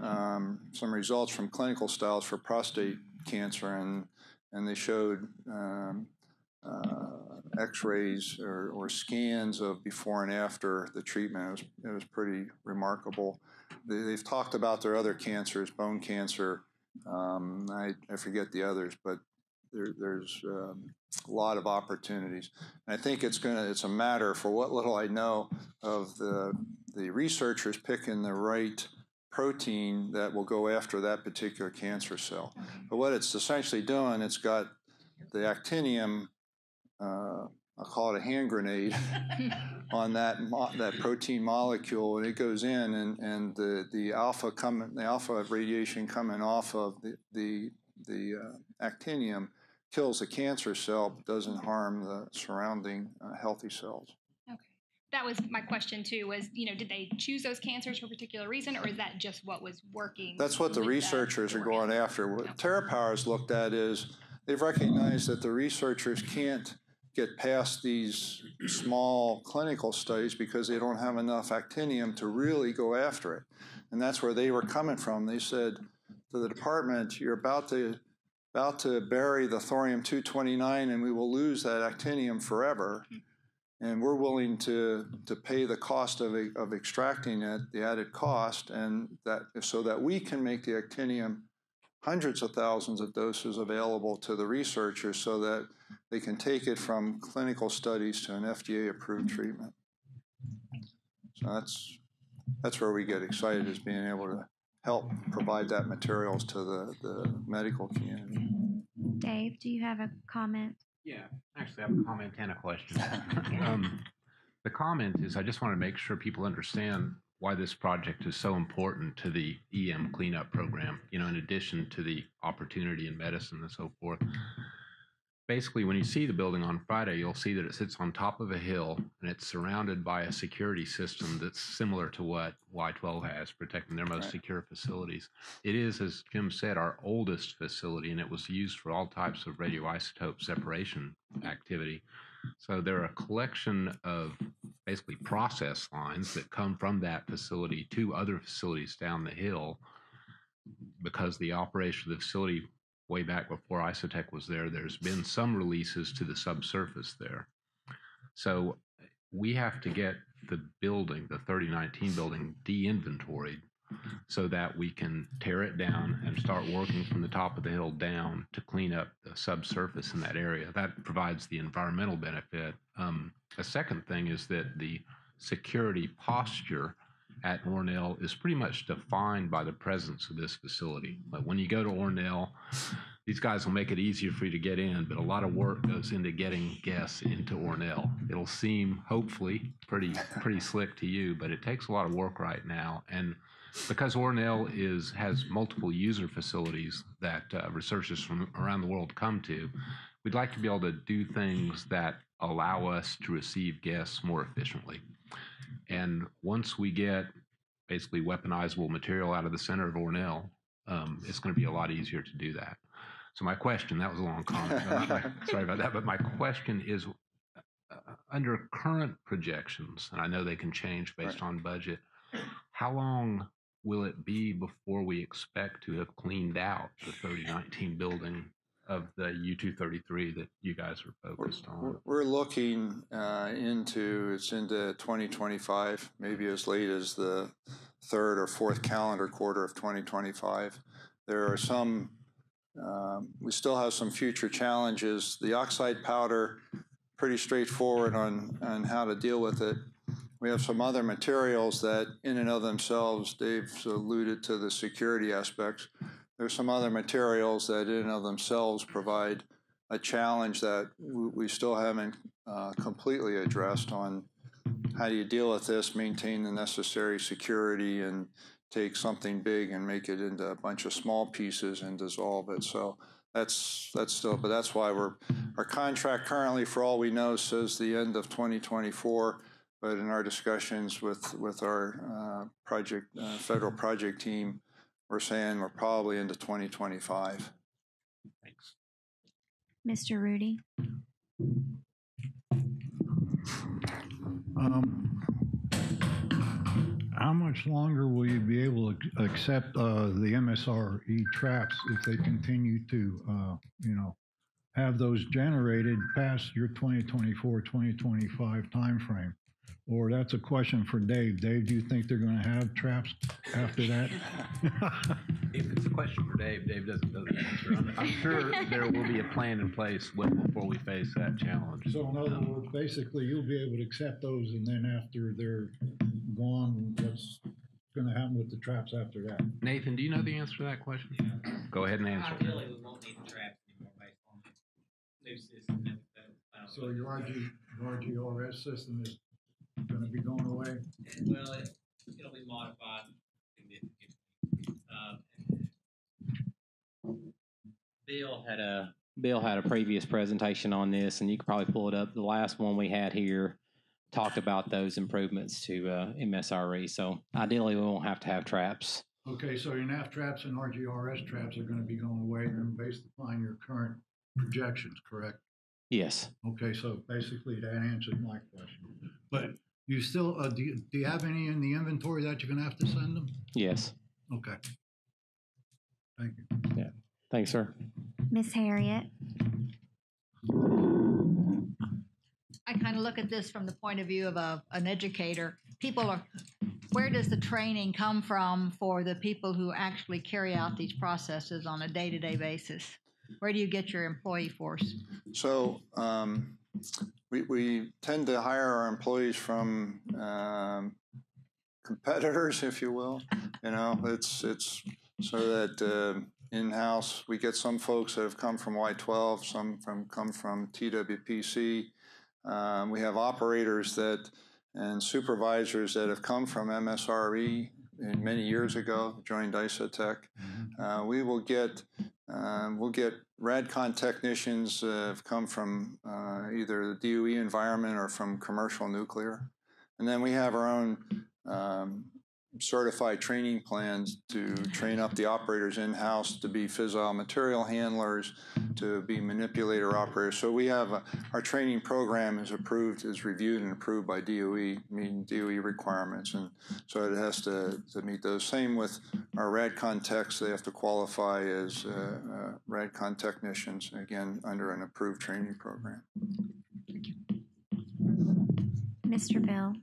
S7: um, some results from clinical styles for prostate cancer, and, and they showed um, uh, x-rays or, or scans of before and after the treatment. It was, it was pretty remarkable. They, they've talked about their other cancers, bone cancer, um, I, I forget the others, but there, there's um, a lot of opportunities. And I think it's gonna it's a matter for what little I know of the the researchers picking the right protein that will go after that particular cancer cell. But what it's essentially doing, it's got the actinium. Uh, I'll call it a hand grenade on that mo- that protein molecule, and it goes in, and, and the, the alpha coming the alpha radiation coming off of the the, the uh, actinium kills the cancer cell, but doesn't harm the surrounding uh, healthy cells. Okay.
S13: That was my question too. Was you know did they choose those cancers for a particular reason, or is that just what was working?
S7: That's what the researchers are going after. What TerraPower has looked at is they've recognized that the researchers can't get past these small clinical studies because they don't have enough actinium to really go after it. And that's where they were coming from. They said to the department, you're about to about to bury the thorium 229 and we will lose that actinium forever. Mm-hmm. And we're willing to, to pay the cost of, of extracting it, the added cost, and that so that we can make the actinium hundreds of thousands of doses available to the researchers so that they can take it from clinical studies to an FDA-approved mm-hmm. treatment. So that's that's where we get excited is being able to help provide that materials to the, the medical community.
S2: Dave, do you have a comment?
S3: Yeah, actually, I have a comment and a question. um, the comment is I just want to make sure people understand why this project is so important to the EM cleanup program, you know, in addition to the opportunity in medicine and so forth basically, when you see the building on Friday, you'll see that it sits on top of a hill and it's surrounded by a security system that's similar to what Y12 has, protecting their most right. secure facilities. It is, as Jim said, our oldest facility, and it was used for all types of radioisotope separation activity. So there are a collection of basically process lines that come from that facility to other facilities down the hill because the operation of the facility way back before Isotek was there, there's been some releases to the subsurface there. So we have to get the building, the 3019 building, de-inventoried so that we can tear it down and start working from the top of the hill down to clean up the subsurface in that area. That provides the environmental benefit. Um, a second thing is that the security posture at ORNL is pretty much defined by the presence of this facility. Like when you go to ORNL, these guys will make it easier for you to get in, but a lot of work goes into getting guests into ORNL. It'll seem hopefully pretty pretty slick to you, but it takes a lot of work right now. And because ORNL is has multiple user facilities that uh, researchers from around the world come to, we'd like to be able to do things that allow us to receive guests more efficiently. And once we get basically weaponizable material out of the center of ORNL, um, it's going to be a lot easier to do that. So my question, that was a long comment. sorry about that. But my question is, uh, under current projections, and I know they can change based right. on budget, how long will it be before we expect to have cleaned out the 3019 building of the U233 that you guys are focused
S7: we're,
S3: on?
S7: We're looking uh, into it's into 2025, maybe as late as the third or fourth calendar quarter of 2025. There are some. Um, we still have some future challenges. The oxide powder, pretty straightforward on on how to deal with it. We have some other materials that, in and of themselves, Dave's alluded to the security aspects there's some other materials that in and of themselves provide a challenge that we still haven't uh, completely addressed on how do you deal with this, maintain the necessary security, and take something big and make it into a bunch of small pieces and dissolve it. So that's that's still, but that's why we're our contract currently, for all we know, says the end of 2024. But in our discussions with with our uh, project uh, federal project team, we're saying we're probably into 2025.
S3: Thanks.
S2: Mr. Rudy?
S14: Um, how much longer will you be able to accept uh, the MSRE traps if they continue to, uh, you know, have those generated past your 2024, 2025 timeframe? Or that's a question for Dave. Dave, do you think they're going to have traps after that?
S3: if it's a question for Dave, Dave doesn't know the answer. I'm, I'm sure there will be a plan in place well before we face that challenge.
S14: So in other words, basically, you'll be able to accept those, and then after they're gone, what's going to happen with the traps after that?
S3: Nathan, do you know the answer to that question? Yeah. Go ahead and answer.
S15: Ideally, we won't need the traps anymore based on the new system.
S14: So your RG, RGRS system is to be going away?
S15: Well, it, it'll be modified significantly. Um, Bill had a Bill had a previous presentation on this, and you could probably pull it up. The last one we had here talked about those improvements to uh, MSRE. So ideally, we won't have to have traps.
S14: Okay, so your NAF traps and RGRS traps are going to be going away, and based upon your current projections, correct?
S15: Yes.
S14: Okay, so basically that answered my question. But you still, uh, do you, do you have any in the inventory that you're gonna have to send them?
S15: Yes.
S14: Okay. Thank you.
S15: Yeah. Thanks, sir.
S2: Miss Harriet?
S16: I kind of look at this from the point of view of a, an educator. People are where does the training come from for the people who actually carry out these processes on a day-to-day basis? Where do you get your employee force?
S7: So um, we, we tend to hire our employees from um, competitors, if you will. You know, it's it's so that uh, in-house we get some folks that have come from Y12, some from come from TWPC. Um, we have operators that and supervisors that have come from MSRE many years ago, joined Isotek. Uh, we will get um, we'll get RadCon technicians uh, have come from uh, either the DOE environment or from commercial nuclear. And then we have our own um, certified training plans to train up the operators in-house to be fissile material handlers, to be manipulator operators. So we have a, our training program is approved, is reviewed and approved by DOE, meeting DOE requirements, and so it has to, to meet those. Same with our RadCon techs; they have to qualify as uh, uh, RadCon technicians, again under an approved training program.
S2: Mr. Bill.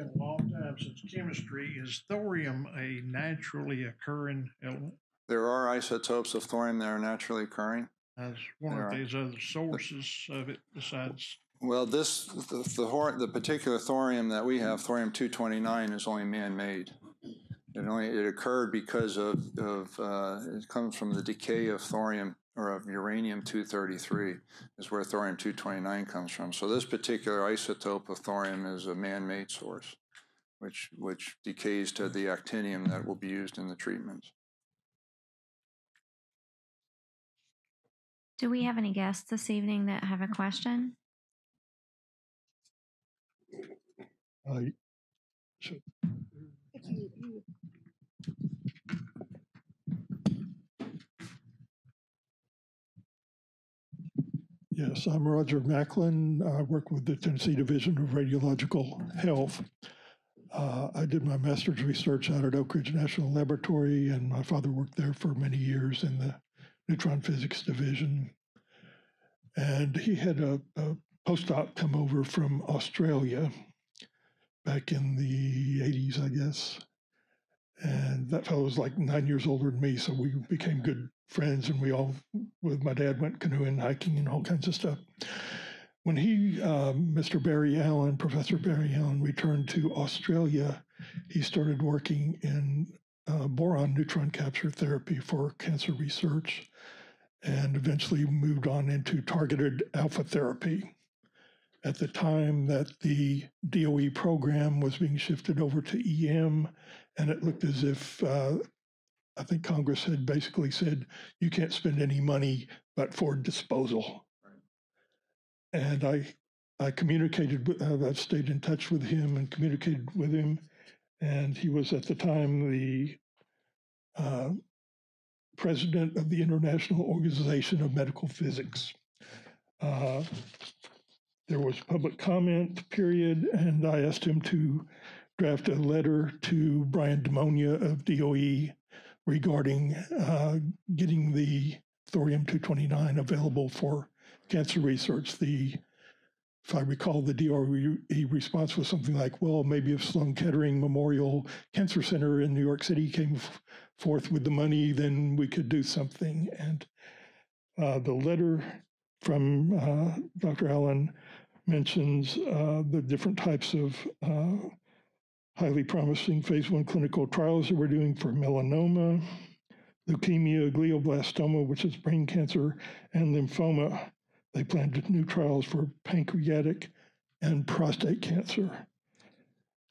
S17: Been a long time since chemistry. Is thorium a naturally occurring element?
S7: There are isotopes of thorium that are naturally occurring.
S17: As one
S7: There
S17: of
S7: are.
S17: these other sources of it besides
S7: Well, this the the, the particular thorium that we have, thorium two twenty nine, is only man made. It only it occurred because of of uh, it comes from the decay of thorium or of uranium two thirty three is where thorium two twenty nine comes from. So this particular isotope of thorium is a man made source, which which decays to the actinium that will be used in the treatments.
S2: Do we have any guests this evening that have a question?
S17: uh, so Yes, I'm Roger Macklin. I work with the Tennessee Division of Radiological Health. Uh, I did my master's research out at Oak Ridge National Laboratory, and my father worked there for many years in the neutron physics division. And he had a, a postdoc come over from Australia back in the 80s, I guess. And that fellow was like nine years older than me, so we became good friends, and we all, with my dad, went canoeing, hiking, and all kinds of stuff. When he, um, Mr. Barry Allen, Professor Barry Allen, returned to Australia, he started working in uh, boron neutron capture therapy for cancer research, and eventually moved on into targeted alpha therapy at the time that the DOE program was being shifted over to EM, and it looked as if uh, I think Congress had basically said you can't spend any money but for disposal. And I, I communicated with, uh, I stayed in touch with him and communicated with him, and he was at the time the uh, president of the International Organization of Medical Physics. Uh, there was public comment period, and I asked him to draft a letter to Brian Demonia of DOE regarding uh, getting the thorium 229 available for cancer research. The, if I recall, the DOE response was something like, "Well, maybe if Sloan Kettering Memorial Cancer Center in New York City came f- forth with the money, then we could do something." And uh, the letter from uh, Dr. Allen mentions uh, the different types of uh, highly promising phase one clinical trials that we're doing for melanoma, leukemia, glioblastoma, which is brain cancer, and lymphoma. They plan to new trials for pancreatic and prostate cancer.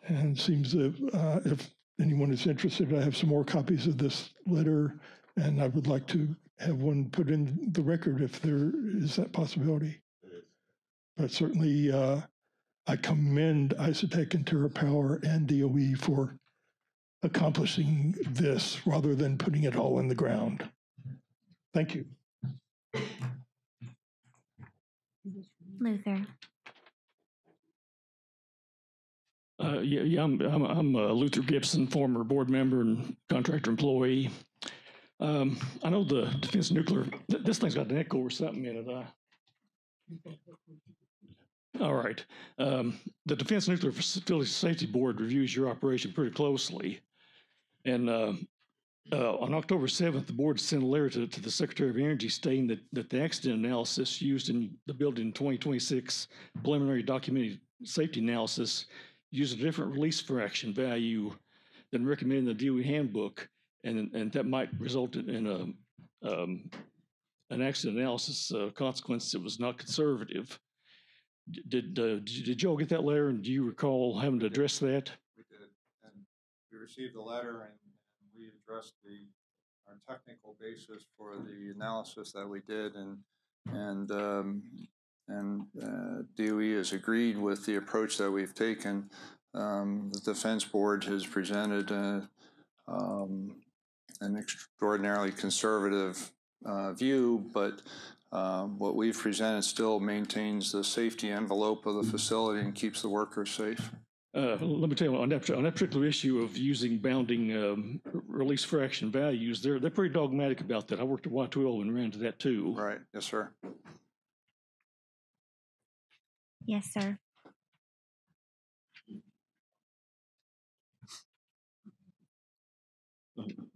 S17: And seems that uh, if anyone is interested, I have some more copies of this letter, and I would like to have one put in the record if there is that possibility. But certainly, uh, I commend Isotek and TerraPower and DOE for accomplishing this rather than putting it all in the ground. Thank you.
S2: Luther.
S18: Uh, yeah, yeah, I'm, I'm, I'm uh, Luther Gibson, former board member and contractor employee. Um, I know the defense nuclear, th- this thing's got an echo or something in it. Uh, All right. Um, the Defense Nuclear Facility Safety Board reviews your operation pretty closely. And uh, uh, on October 7th, the board sent a letter to, to the Secretary of Energy stating that, that the accident analysis used in the building 2026 preliminary documented safety analysis used a different release fraction value than recommended in the DOE handbook, and, and that might result in a, um, an accident analysis uh, consequence that was not conservative. Did, uh, did did y'all get that letter, and do you recall having to address that?
S7: We did, and we received the letter and and we addressed the, our technical basis for the analysis that we did and, and, um, and, uh, DOE has agreed with the approach that we've taken. Um, the Defense Board has presented, uh, um, an extraordinarily conservative, uh, view, but, um, what we've presented still maintains the safety envelope of the facility and keeps the workers safe.
S18: Uh, let me tell you, on that, on that particular issue of using bounding um, release fraction values, they're, they're pretty dogmatic about that. I worked at Y12 and ran into that too.
S7: Right, yes, sir.
S2: Yes, sir.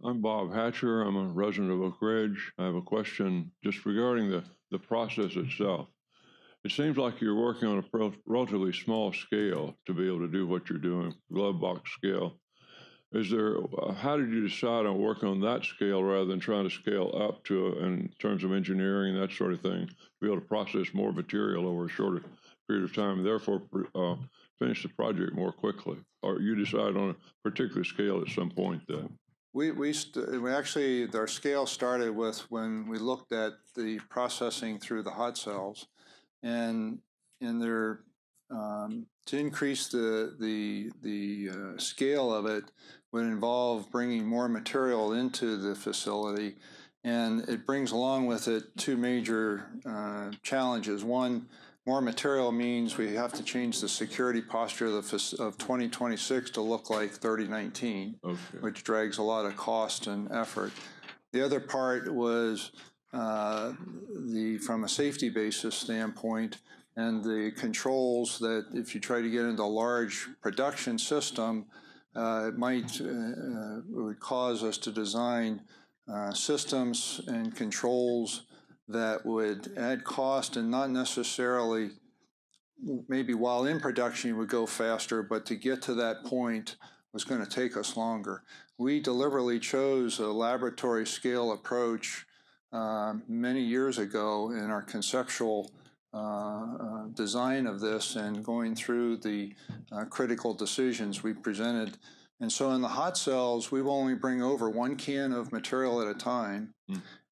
S19: I'm Bob Hatcher. I'm a resident of Oak Ridge. I have a question just regarding the, the process itself. It seems like you're working on a relatively small scale to be able to do what you're doing, glove box scale. Is there, uh, how did you decide on working on that scale rather than trying to scale up to, in terms of engineering and that sort of thing, to be able to process more material over a shorter period of time, and therefore uh, finish the project more quickly? Or you decide on a particular scale at some point then?
S7: We, we, we actually, our scale started with when we looked at the processing through the hot cells. And, and there, um, to increase the, the, the uh, scale of it would involve bringing more material into the facility. And it brings along with it two major uh, challenges. One, more material means we have to change the security posture of, the, of 2026 to look like 3019
S19: Okay.
S7: which drags a lot of cost and effort. The other part was uh, the from a safety basis standpoint and the controls that if you try to get into a large production system, uh, it might uh, uh, it would cause us to design uh, systems and controls that would add cost and not necessarily maybe while in production you would go faster, but to get to that point was going to take us longer. We deliberately chose a laboratory scale approach uh, many years ago in our conceptual uh, uh, design of this and going through the uh, critical decisions we presented. And so in the hot cells, we will only bring over one can of material at a time.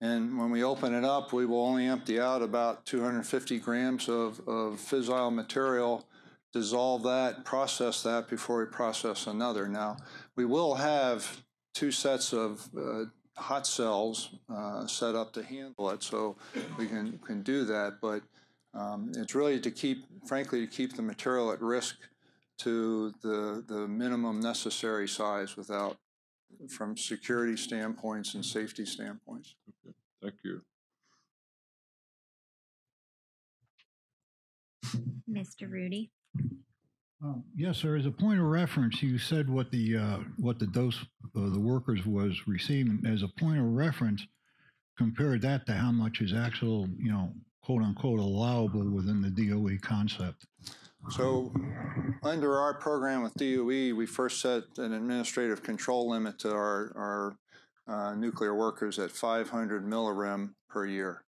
S7: And when we open it up, we will only empty out about 250 grams of, of fissile material, dissolve that, process that before we process another. Now, we will have two sets of uh, hot cells uh, set up to handle it, so we can, can do that. But um, it's really to keep, frankly, to keep the material at risk to the, the minimum necessary size without, from security standpoints and safety standpoints. Okay.
S19: Thank you.
S2: Mr. Rudy.
S14: Um, Yes, sir. As a point of reference, you said what the, uh, what the dose of the workers was receiving. As a point of reference, compare that to how much is actual, you know, quote unquote allowable within the DOE concept.
S7: So, under our program with DOE, we first set an administrative control limit to our, our uh, nuclear workers at 500 millirem per year.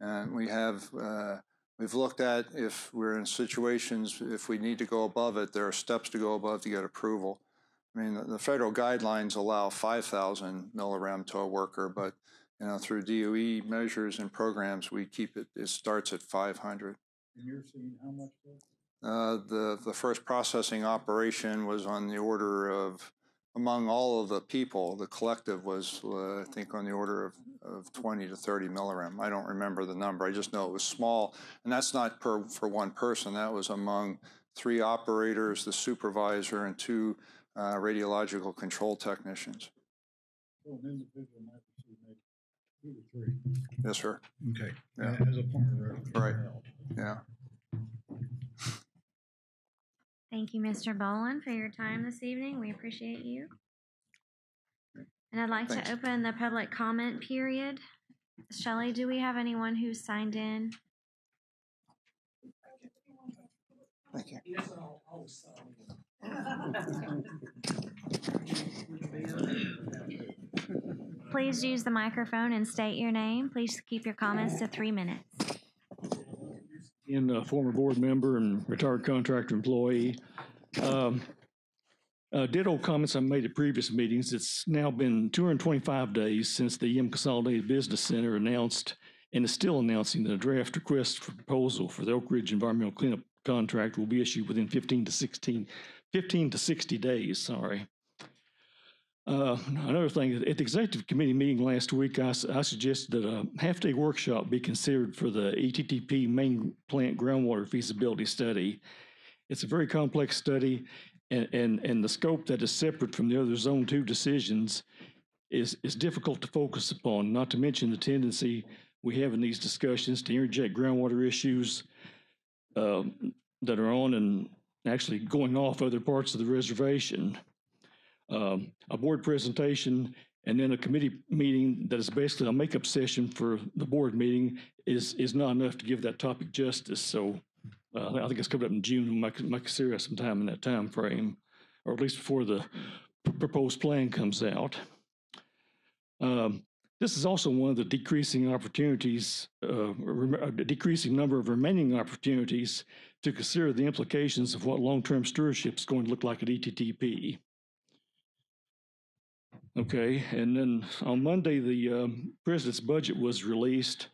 S7: And we have, uh, we've looked at if we're in situations, if we need to go above it, there are steps to go above to get approval. I mean, the, federal guidelines allow 5,000 millirem to a worker, but you know, through DOE measures and programs, we keep it, it starts at 500.
S14: And you're seeing how much?
S7: Uh, the, the first processing operation was on the order of, among all of the people, the collective was, uh, I think, on the order of, of 20 to 30 millirem. I don't remember the number. I just know it was small. And that's not per, for one person. That was among three operators, the supervisor, and two uh, radiological control technicians.
S14: So an individual might receive maybe two to three.
S7: Yes, sir.
S14: Okay.
S7: Yeah.
S14: As a point of reference.
S7: Right. Yeah.
S2: Thank you, Mr. Boland, for your time this evening. We appreciate you. And I'd like
S7: Thanks.
S2: to open the public comment period. Shelley, do we have anyone who's signed in?
S7: Thank you.
S2: Please use the microphone and state your name. Please keep your comments to three minutes.
S18: In a former board member and retired contractor employee. Um, uh, ditto comments I made at previous meetings. It's now been 225 days since the EM Consolidated Business Center announced and is still announcing that a draft request for proposal for the Oak Ridge Environmental Cleanup contract will be issued within 15 to 16, 15 to 60 days. Sorry. Uh, another thing, at the executive committee meeting last week, I suggested that a half-day workshop be considered for the ETTP main plant groundwater feasibility study. It's a very complex study, and, and, and the scope that is separate from the other Zone Two decisions is, is difficult to focus upon, not to mention the tendency we have in these discussions to interject groundwater issues uh, that are on and actually going off other parts of the reservation um, a board presentation and then a committee meeting that is basically a makeup session for the board meeting is is not enough to give that topic justice. So uh, I think it's coming up in June. We might, might some time in that time frame, or at least before the proposed plan comes out. Um, this is also one of the decreasing opportunities, uh, rem- decreasing number of remaining opportunities to consider the implications of what long-term stewardship is going to look like at ETTP. Okay, and then on Monday, the um, president's budget was released,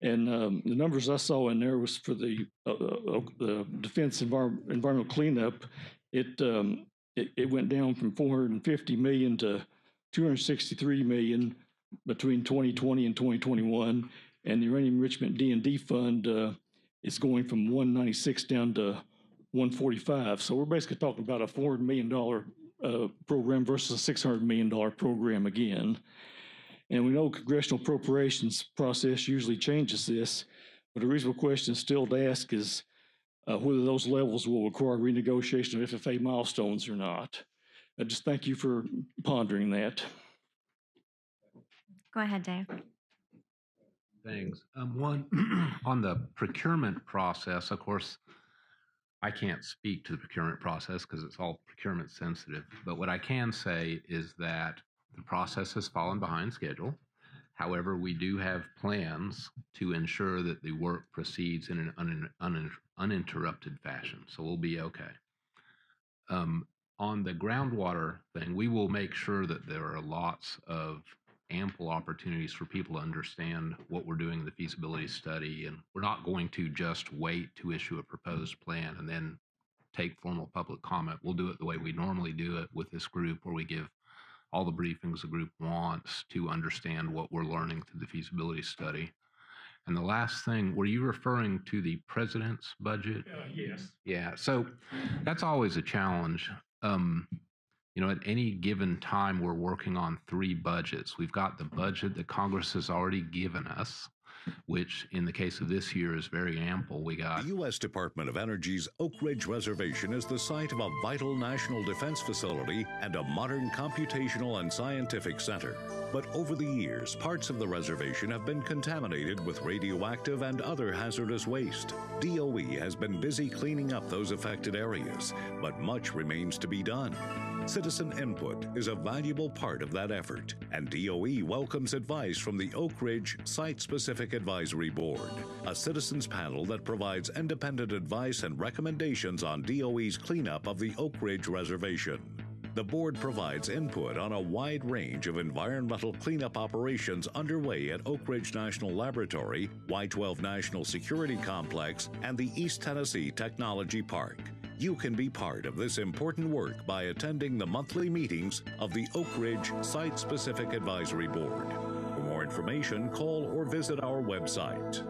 S18: and um, the numbers I saw in there was for the uh, uh, the defense envir- environmental cleanup. It, um, it it went down from 450 million to 263 million between 2020 and 2021, and the uranium enrichment D and D fund uh, is going from 196 down to 145. So we're basically talking about a 400 million dollar uh, program versus a 600 million dollar program again. And we know congressional appropriations process usually changes this, but a reasonable question still to ask is uh, whether those levels will require renegotiation of FFA milestones or not. I just thank you for pondering that.
S2: Go ahead, Dave.
S3: things. Um, one, on the procurement process, of course, I can't speak to the procurement process because it's all procurement sensitive. But what I can say is that the process has fallen behind schedule. However, we do have plans to ensure that the work proceeds in an un- un- uninterrupted fashion. So we'll be okay. Um, on the groundwater thing, we will make sure that there are lots of ample opportunities for people to understand what we're doing in the feasibility mm-hmm. study. And we're not going to just wait to issue a proposed mm-hmm. plan and then take formal public comment. We'll do it the way we mm-hmm. normally do it with this group, where we give all the briefings the group wants to understand what we're learning through the feasibility study. And the last thing, were you referring to the president's budget?
S18: Uh, yes.
S3: Yeah, so that's always a challenge. Um, you know, at any given time, we're working on three budgets. We've got the mm-hmm. budget that Congress has already given us, which in the case of this year is very ample. We got
S1: The U.S. Department of Energy's Oak Ridge Reservation is the site of a vital national defense facility and a modern computational and scientific center. But over the years, parts of the reservation have been contaminated with radioactive and other hazardous waste. DOE has been busy cleaning up those affected areas, but much remains to be done. Citizen input is a valuable part of that effort, and DOE welcomes advice from the Oak Ridge Site Specific Advisory Board, a citizens panel that provides independent advice and recommendations on DOE's cleanup of the Oak Ridge Reservation. The board provides input on a wide range of environmental cleanup operations underway at Oak Ridge National Laboratory, Y 12 National Security Complex, and the East Tennessee Technology Park. You can be part of this important work by attending the monthly meetings of the Oak Ridge Site Specific Advisory Board. For more information, call or visit our website.